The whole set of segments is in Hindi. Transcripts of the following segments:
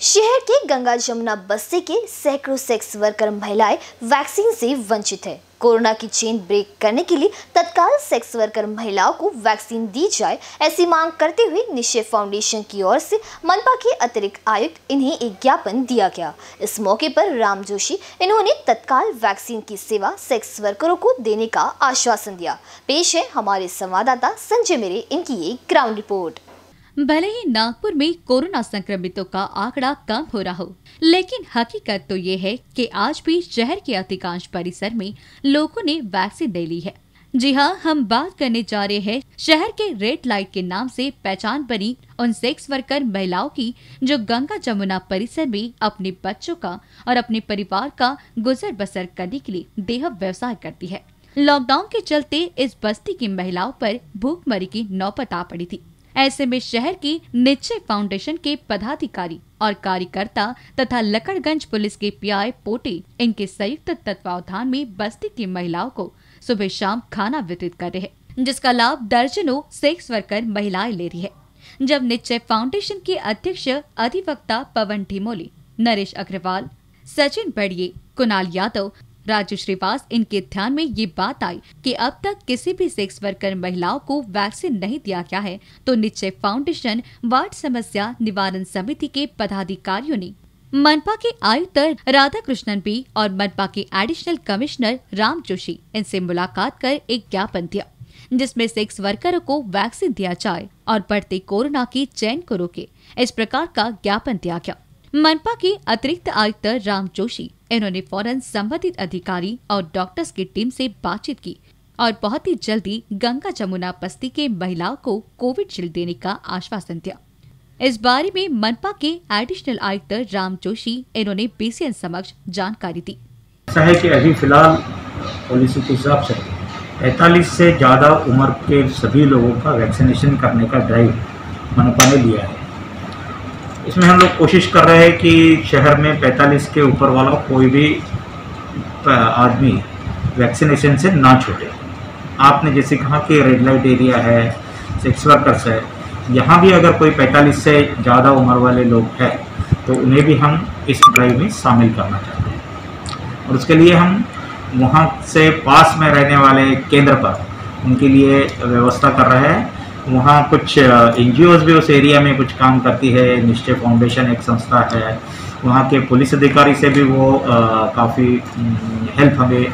शहर के गंगा जमुना बस्ती के सैकड़ों सेक्स वर्कर महिलाएँ वैक्सीन से वंचित है। कोरोना की चेन ब्रेक करने के लिए तत्काल सेक्स वर्कर महिलाओं को वैक्सीन दी जाए, ऐसी मांग करते हुए निश्चय फाउंडेशन की ओर से मनपा के अतिरिक्त आयुक्त इन्हें एक ज्ञापन दिया गया। इस मौके पर राम जोशी, इन्होंने तत्काल वैक्सीन की सेवा सेक्स वर्करों को देने का आश्वासन दिया। पेश है हमारे संवाददाता संजय मेरे, इनकी एक ग्राउंड रिपोर्ट। भले ही नागपुर में कोरोना संक्रमितों का आंकड़ा कम हो रहा हो, लेकिन हकीकत तो ये है कि आज भी शहर के अधिकांश परिसर में लोगों ने वैक्सीन ले ली है। जी हाँ हम बात करने जा रहे हैं शहर के रेड लाइट के नाम से पहचान बनी उन सेक्स वर्कर महिलाओं की, जो गंगा जमुना परिसर में अपने बच्चों का और अपने परिवार का गुजर बसर करने के लिए देह व्यवसाय करती है। लॉकडाउन के चलते इस बस्ती की महिलाओं पर भूखमरी की नौबत आ पड़ी थी। ऐसे में शहर की निश्चय फाउंडेशन के पदाधिकारी और कार्यकर्ता तथा लकड़गंज पुलिस के पीआई पोटी, इनके संयुक्त तत्वावधान में बस्ती की महिलाओं को सुबह शाम खाना वितरित कर रहे हैं, जिसका लाभ दर्जनों सेक्स वर्कर महिलाएँ ले रही है। जब निश्चय फाउंडेशन के अध्यक्ष अधिवक्ता पवन ढिमोली, नरेश अग्रवाल, सचिन बड़िए, कुणाल यादव राजू श्रीवास, इनके ध्यान में ये बात आई कि अब तक किसी भी सेक्स वर्कर महिलाओं को वैक्सीन नहीं दिया गया है तो निश्चय फाउंडेशन वार्ड समस्या निवारण समिति के पदाधिकारियों ने। मनपा के आयुक्त राधा कृष्णन बी और मनपा के एडिशनल कमिश्नर राम जोशी इनसे मुलाकात कर एक ज्ञापन दिया, जिसमें सेक्स वर्करों को वैक्सीन दिया जाए और बढ़ते कोरोना की चैन को रोके। इस प्रकार का ज्ञापन दिया गया। मनपा के अतिरिक्त आयुक्त राम जोशी, इन्होंने फ़ौरन संबंधित अधिकारी और डॉक्टर्स की टीम से बातचीत की और बहुत ही जल्दी गंगा जमुना बस्ती के महिलाओं को कोविड शील्ड देने का आश्वासन दिया। इस बारे में मनपा के एडिशनल आयुक्त राम जोशी, इन्होंने बीसीएन समक्ष जानकारी दी। है कि अभी फ़िलहाल पॉलिसी के हिसाब से पैंतालीस से ज़्यादा उम्र के सभी लोगों का वैक्सीनेशन करने का ड्राइव मनपा ने लिया है। इसमें हम लोग कोशिश कर रहे हैं कि शहर में 45 के ऊपर वाला कोई भी आदमी वैक्सीनेशन से ना छूटे। आपने जैसे कहा कि रेड लाइट एरिया है, सेक्स वर्कर्स है, यहाँ भी अगर कोई 45 से ज़्यादा उम्र वाले लोग हैं तो उन्हें भी हम इस ड्राइव में शामिल करना चाहते हैं। और उसके लिए हम वहाँ से पास में रहने वाले केंद्र पर उनके लिए व्यवस्था कर रहे हैं। वहाँ कुछ एन भी उस एरिया में कुछ काम करती है, निश्चय फाउंडेशन एक संस्था है। वहाँ के पुलिस अधिकारी से भी वो काफ़ी हेल्प हमें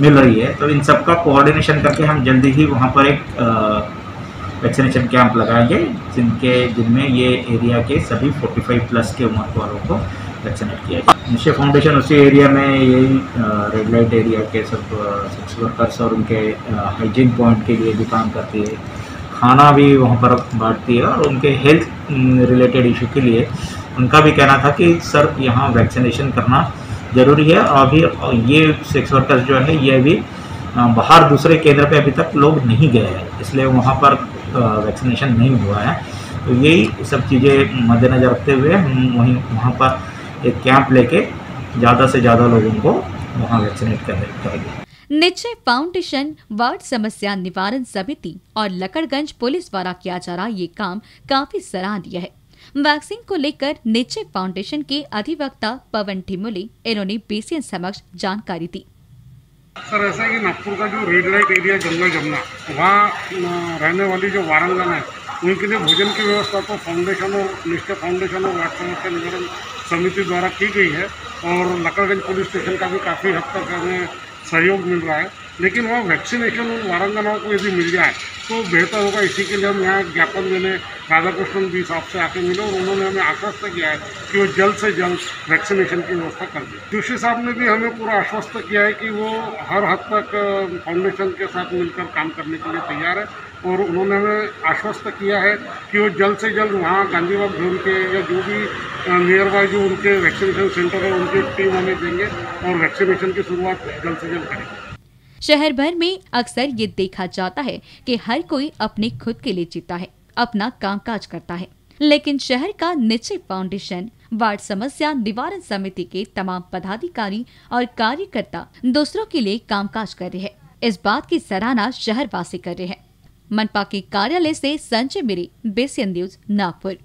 मिल रही है। तो इन सब का कोऑर्डिनेशन करके हम जल्दी ही वहाँ पर एक वैक्सीनेशन कैंप लगाएँगे, जिनके, जिनमें ये एरिया के सभी 45 प्लस के उम्र वालों को वैक्सीनेट किया जाए। निश्चय फाउंडेशन उसी एरिया में, यही रेड लाइट एरिया के सब सेक्स वर्कर्स और उनके हाइजीन पॉइंट के लिए भी काम करती है। खाना भी वहाँ पर बांटती है और उनके हेल्थ रिलेटेड इशू के लिए उनका भी कहना था कि, सर, यहाँ वैक्सीनेशन करना ज़रूरी है। और अभी, ये सेक्स वर्कर्स जो है, ये भी बाहर दूसरे केंद्र पे अभी तक लोग नहीं गए हैं, इसलिए वहाँ पर वैक्सीनेशन नहीं हुआ है। तो यही सब चीज़ें मद्देनज़र रखते हुए हम वहीं, वहाँ पर एक कैंप लेके ज़्यादा से ज़्यादा लोगों को वहाँ वैक्सीनेट करेंगे। निश्चय फाउंडेशन, वार्ड समस्या निवारण समिति और लकड़गंज पुलिस द्वारा किया जा रहा ये काम काफ़ी सराहनीय है। वैक्सीन को लेकर निश्चय फाउंडेशन के अधिवक्ता पवन टिमोली इन्होंने बीसीएन समक्ष जानकारी दी। सर, ऐसा है कि नागपुर का जो रेड लाइट एरिया जंगल जमुना, वहाँ रहने वाली जो वारंगना है, उनके लिए भोजन की व्यवस्था तो फाउंडेशन और, निश्चय फाउंडेशन और वार्ड समस्या निवारण समिति द्वारा की गई है और लकड़गंज पुलिस स्टेशन का भी काफ़ी हद तक हमें सहयोग मिल रहा है। लेकिन वहाँ वैक्सीनेशन उन वारंगनाओं को यदि मिल जाए तो बेहतर होगा, इसी के लिए हम यहाँ ज्ञापन देने राधा कृष्णन भी साहब से आके मिले, और उन्होंने हमें आश्वस्त किया है कि वो जल्द से जल्द वैक्सीनेशन की व्यवस्था कर दे। जोशी साहब ने भी हमें पूरा आश्वस्त किया है कि वो हर हद तक फाउंडेशन के साथ मिलकर काम करने के लिए तैयार है, और उन्होंने हमें आश्वस्त किया है कि वो जल्द से जल्द वहाँ गांधीबाग जोन के या जो भी नियर बाय जो उनके वैक्सीनेशन सेंटर है, उनकी टीम हमें देंगे, और वैक्सीनेशन की शुरुआत जल्द से जल्द करेंगे। शहर भर में अक्सर ये देखा जाता है कि हर कोई अपने खुद के लिए जीता है, अपना कामकाज करता है। लेकिन शहर का निश्चय फाउंडेशन वार्ड समस्या निवारण समिति के तमाम पदाधिकारी और कार्यकर्ता दूसरों के लिए कामकाज कर रहे हैं। इस बात की सराहना शहर वासी कर रहे हैं। मनपा के कार्यालय से संजय मेरी बेसियन न्यूज़ नागपुर।